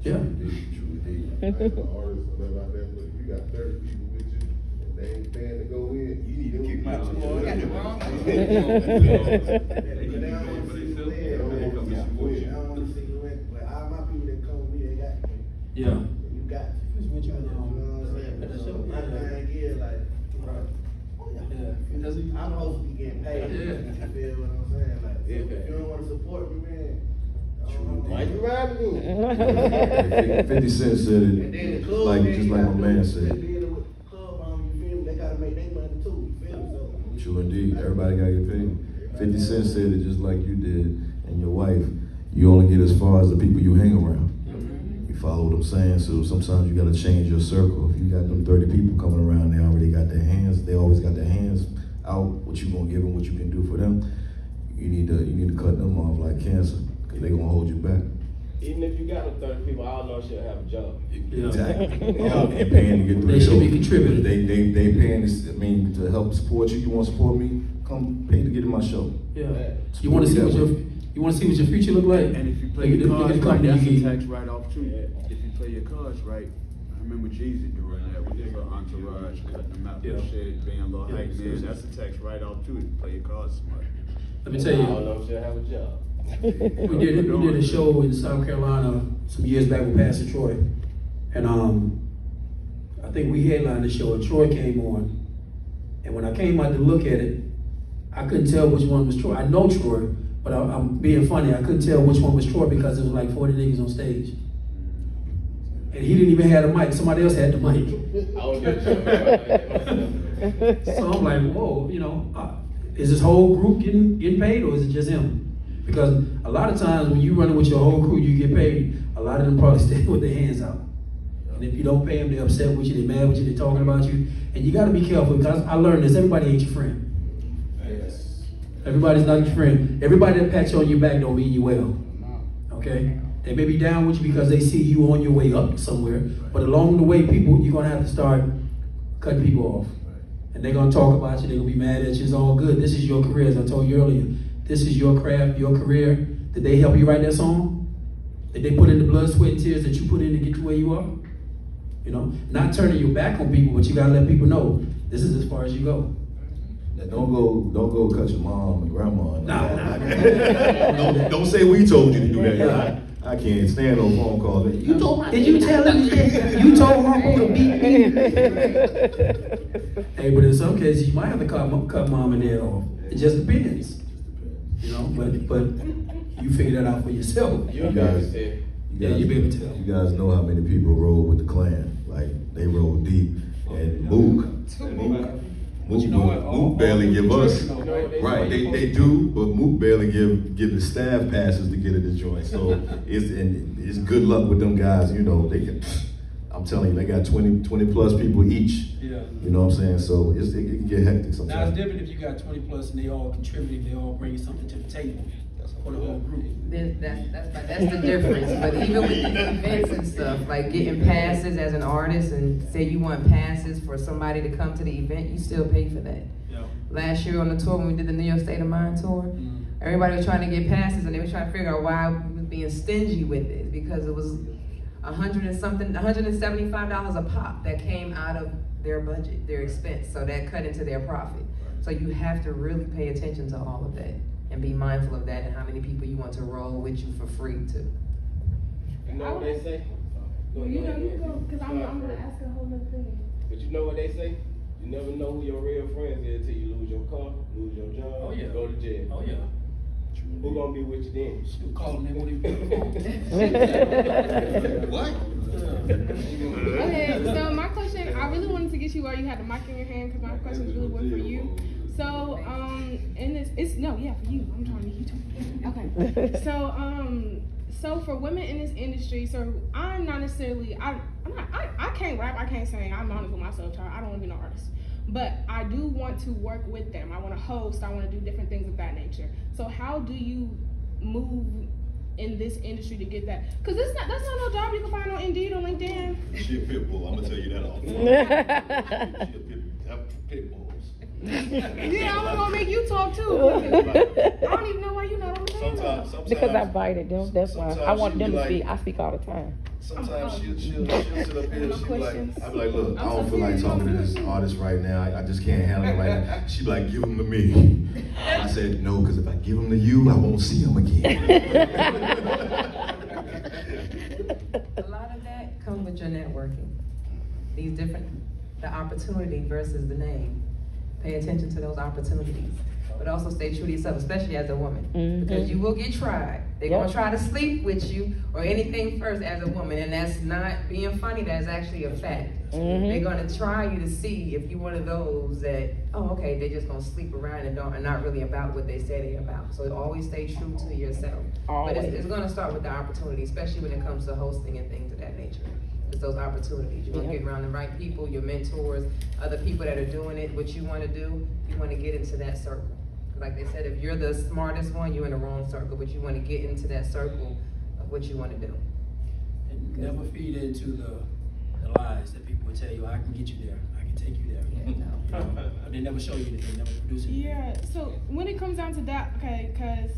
Speaker 2: Yeah.
Speaker 11: People that [LAUGHS] come with me, they got,
Speaker 2: Yeah.
Speaker 11: you got.
Speaker 2: Who's with you,
Speaker 11: You know what I'm saying?
Speaker 2: at the show?
Speaker 11: My thing is like,
Speaker 2: Yeah. That's-
Speaker 11: I'm supposed to be getting paid,
Speaker 2: Yeah.
Speaker 11: you feel what I'm saying? Like, if you don't wanna support me, man, I don't know.
Speaker 3: Why you riding with me? [LAUGHS]
Speaker 7: Fifty Cent said
Speaker 11: And then the
Speaker 7: it, like, just like my man said. True indeed. Everybody gotta get paid. Fifty Cent said it just like you did, and your wife. You only get as far as the people you hang around. You follow what I'm saying? So sometimes you gotta change your circle. If you got them 30 people coming around, they already got their hands, they always got their hands out, what you gonna give them, what you can do for them. You need to you need to cut them off like cancer, because they gonna hold you back.
Speaker 3: Even if you got them thirty people, I all of them should have a job.
Speaker 2: Yeah.
Speaker 7: Exactly. and paying to get through
Speaker 2: They should be contributing.
Speaker 7: They they they paying this, I mean, to help support you. You want to support me? Come pay to get in my show.
Speaker 2: Yeah. You wanna see what your, you wanna see what your future look like?
Speaker 9: And if you play
Speaker 2: Look at
Speaker 9: your
Speaker 2: the- look at
Speaker 9: cards right, that's a tax write-off too. If you play your cards right, I remember Jeezy doing that with his entourage, cutting them out,
Speaker 2: Yeah.
Speaker 9: shit, being a little
Speaker 2: Yeah,
Speaker 9: hype man, that's a tax write-off too, if you play your cards smart.
Speaker 2: Let me tell you.
Speaker 3: All of them should have a job. [LAUGHS]
Speaker 2: We did we did a show in South Carolina some years back with Pastor Troy, and um, I think we headlined the show. And Troy came on, and when I came out to look at it, I couldn't tell which one was Troy. I know Troy, but I, I'm being funny. I couldn't tell which one was Troy because there was like 40 niggas on stage, and he didn't even have the mic. Somebody else had the mic. [LAUGHS]
Speaker 3: I was just joking about that myself.
Speaker 2: So I'm like, whoa, you know, uh, is this whole group getting getting paid or is it just him? Because a lot of times when you running with your whole crew, you get paid. A lot of them probably [LAUGHS] stay with their hands out. And if you don't pay them, they're upset with you, they're mad with you, they're talking about you. And you got to be careful because I learned this: everybody ain't your friend. Yes. Everybody's not your friend. Everybody that pats you on your back don't mean you well. Okay? They may be down with you because they see you on your way up somewhere, but along the way, people you're gonna have to start cutting people off. And they're gonna talk about you, they're gonna be mad at you. It's all good. This is your career, as I told you earlier. This is your craft, your career. Did they help you write that song? Did they put in the blood, sweat, and tears that you put in to get to where you are? You know, not turning your back on people, but you gotta let people know this is as far as you go.
Speaker 7: Now, don't go don't go cut your mom and grandma.
Speaker 2: Nah, nah. [LAUGHS]
Speaker 7: don't, don't say we told you to do that. I, I can't stand no phone calls. You told my
Speaker 2: Did you tell him that you told Uncle to beat me? [LAUGHS] hey, but in some cases, you might have to cut, cut mom and dad off. It just depends. You know, but but you figure that out for yourself.
Speaker 3: You
Speaker 7: You
Speaker 3: guys
Speaker 7: guys-
Speaker 3: said,
Speaker 2: Yeah, you be able to tell.
Speaker 7: You guys know how many people roll with the clan. Like they roll deep. And Mook, Mook, Mook, Mook barely give us. Right, they, they do, but Mook barely give give the staff passes to get in the joint. So it's and it's good luck with them guys. You know they can. I'm telling you, they got 20, 20 plus people each.
Speaker 2: Yeah.
Speaker 7: You know what I'm saying? So it's, it, it can get hectic sometimes.
Speaker 2: Now it's different if you got twenty plus and they all contributing, they all bring something to the table for the whole group.
Speaker 1: Then that's, that's, that's the difference, but even with these events and stuff, like getting passes as an artist and say you want passes for somebody to come to the event, you still pay for that.
Speaker 2: Yeah.
Speaker 1: Last year on the tour, when we did the New York State of Mind tour,
Speaker 2: Mm.
Speaker 1: everybody was trying to get passes and they were trying to figure out why we was being stingy with it, because it was a hundred and something, hundred and seventy-five dollars a pop that came out of their budget, their expense, so that cut into their profit. So you have to really pay attention to all of that and be mindful of that and how many people you want to roll with you for free too.
Speaker 3: you know what they say?
Speaker 12: Well, you know, you go, because I'm, I'm gonna ask a whole other thing.
Speaker 3: But you know what they say? You never know who your real friends is until you lose your car, lose your job,
Speaker 2: Oh, yeah.
Speaker 3: go to jail.
Speaker 2: Oh yeah.
Speaker 3: Who gonna be with you then?
Speaker 2: Still calling them, won't even pick the phone. [LAUGHS] [LAUGHS]
Speaker 7: What?
Speaker 12: Okay, so my question, I really wanted to get you while you had the mic in your hand because my question was really one for you. So, um, in this, it's no, yeah, for you. I'm trying to you to. Okay. [LAUGHS] So, um, so for women in this industry, so I'm not necessarily, I, I'm not, I, I can't rap, I can't sing. I'm honest with myself, Tara. I don't want to be no artist. But I do want to work with them. I want to host. I want to do different things of that nature. So how do you move in this industry to get that? Because this not that's not no job you can find on Indeed or LinkedIn.
Speaker 7: She a pit bull, I'm gonna tell you that off. [LAUGHS] She a pit, have pit bulls. [LAUGHS]
Speaker 12: Yeah, I'm gonna make you talk too. [LAUGHS] I don't even know why you're not on the panel.
Speaker 7: Sometimes, sometimes.
Speaker 10: Because I bited them, that's why. I want them to
Speaker 7: like-
Speaker 10: speak. I speak all the time.
Speaker 7: Sometimes she'll, she'll, she'll sit up here she'll be like. I'll be like, look,
Speaker 12: I'm
Speaker 7: I don't feel like talking to this artist right now. I, I just can't handle it right now. She'd be like, give them to me. I said, no, because if I give them to you, I won't see them again. [LAUGHS]
Speaker 1: A lot of that comes with your networking. These different, the opportunity versus the name. Pay attention to those opportunities. But also stay true to yourself, especially as a woman.
Speaker 10: Mhm.
Speaker 1: Because you will get tried. They're
Speaker 10: Yep.
Speaker 1: gonna try to sleep with you or anything first as a woman. And that's not being funny, that's actually a fact.
Speaker 10: Mhm.
Speaker 1: They're gonna try you to see if you're one of those that, oh, okay, they're just gonna sleep around and don't, and not really about what they say they're about. So always stay true to yourself. Always. But it's, it's gonna start with the opportunity, especially when it comes to hosting and things of that nature. It's those opportunities. You're gonna get around the right people, your mentors, other people that are doing it, what you wanna do, you wanna get into that circle. Like they said, if you're the smartest one, you're in the wrong circle, but you wanna get into that circle of what you wanna do.
Speaker 2: And never feed into the, the lies that people will tell you, I can get you there, I can take you there.
Speaker 1: Yeah, no.
Speaker 2: You know, they never show you anything, never produce anything.
Speaker 12: Yeah. So when it comes down to that, okay, because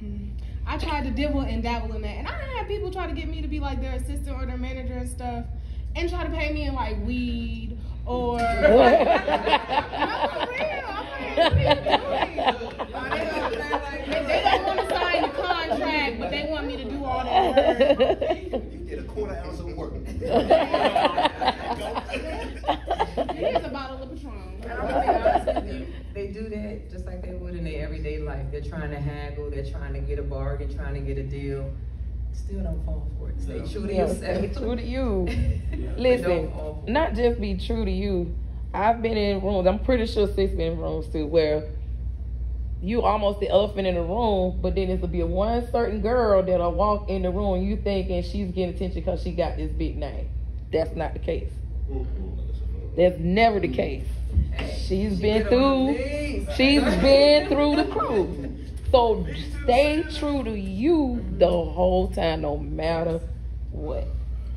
Speaker 12: hmm, I tried to dibble and dabble in that, and I had people try to get me to be like their assistant or their manager and stuff, and try to pay me in like weed or. [LAUGHS] no, for real. I'm like, what are you? They, they don't want to sign the contract, but they want me to do all that work.
Speaker 7: You did a quarter ounce of work.
Speaker 12: Here's a bottle of Patron.
Speaker 1: And I'm gonna be honest with you, they do that just like they would in their everyday life. They're trying to haggle, they're trying to get a bargain, trying to get a deal. Still don't fall for it. Stay true to yourself.
Speaker 10: stay true to you. [LAUGHS]
Speaker 1: But
Speaker 10: Listen,
Speaker 1: don't fall for it.
Speaker 10: not just be true to you. I've been in rooms, I'm pretty sure Sis been in rooms too, where you almost the elephant in the room, but then it'll be a one certain girl that'll walk in the room, you thinking she's getting attention because she got this big name. That's not the case. That's never the case. She's been
Speaker 1: get on her
Speaker 10: through, she's [LAUGHS] been through the crew. So stay true to you the whole time, no matter what.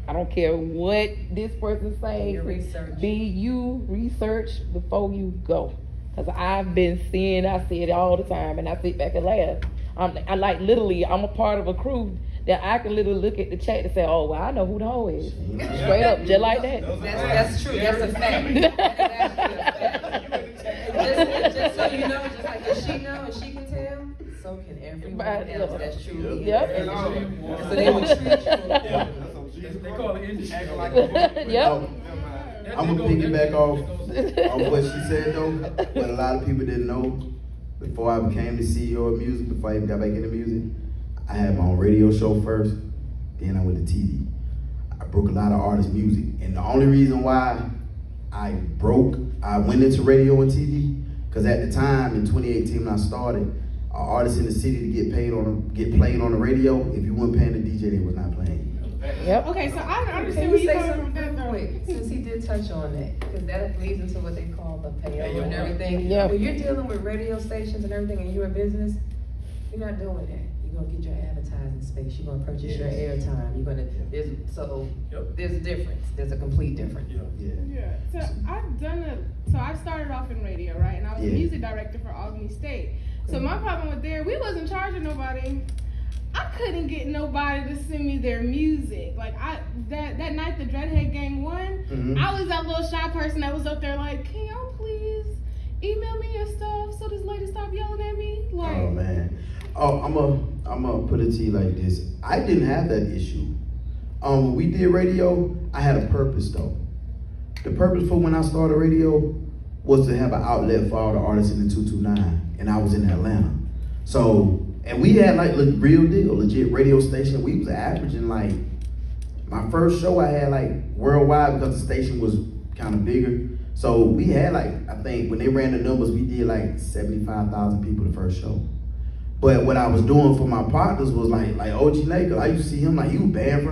Speaker 10: I don't care what this person say.
Speaker 1: Your research.
Speaker 10: Be you research before you go. Cause I've been seeing, I see it all the time, and I sit back and laugh. I'm, I like literally, I'm a part of a crew that I can literally look at the chat and say, oh, well, I know who the hoe is. Straight up, just like that.
Speaker 1: That's, that's true. That's a fact. [LAUGHS] That's actually a fact. [LAUGHS] Just, just so you know, so can everyone
Speaker 10: Right,
Speaker 1: else.
Speaker 10: yeah.
Speaker 1: That's true.
Speaker 10: Yep.
Speaker 1: And so they will treat you.
Speaker 2: They call it industry. [LAUGHS]
Speaker 10: Yep.
Speaker 5: I'm gonna piggyback off on what she said though, but a lot of people didn't know. Before I became the CEO of music, before I even got back into music, I had my own radio show first. Then I went to TV. I broke a lot of artists' music, and the only reason why I broke, I went into radio and TV, because at the time in 2018 when I started, an artist in the city to get paid on get played on the radio, if you weren't paying the DJ, they was not playing.
Speaker 10: Yep.
Speaker 12: Okay, so I understand
Speaker 1: you
Speaker 12: where you
Speaker 1: say
Speaker 12: coming
Speaker 1: something
Speaker 12: from.
Speaker 1: real quick, since he did touch on that, because that leads into what they call the payola and everything.
Speaker 10: Yeah.
Speaker 1: When you're dealing with radio stations and everything and you're a business, you're not doing that. You're gonna get your advertising space, you're gonna purchase your airtime, you're gonna, there's, so,
Speaker 2: Yep.
Speaker 1: there's a difference, there's a complete difference.
Speaker 2: Yeah.
Speaker 5: Yeah.
Speaker 12: Yeah, so I've done a, so I started off in radio, right? And I was a music director for Albany State. So my problem with there, we wasn't charging nobody. I couldn't get nobody to send me their music. Like I that that night the Dreadhead Gang won,
Speaker 5: Mhm.
Speaker 12: I was that little shy person that was up there like, can y'all please email me your stuff so this lady stop yelling at me? Like,
Speaker 5: Oh man. Oh, I'm a I'm gonna put it to you like this. I didn't have that issue. Um, when we did radio, I had a purpose though. The purpose for when I started radio was to have an outlet for all the artists in the 229, and I was in Atlanta. So And we had like le- real deal, legit radio station. We was averaging like my first show I had like worldwide because the station was kind of bigger. So we had like I think when they ran the numbers, we did like seventy five thousand people the first show. But what I was doing for my partners was like like OG Laker. I used to see him like was bad for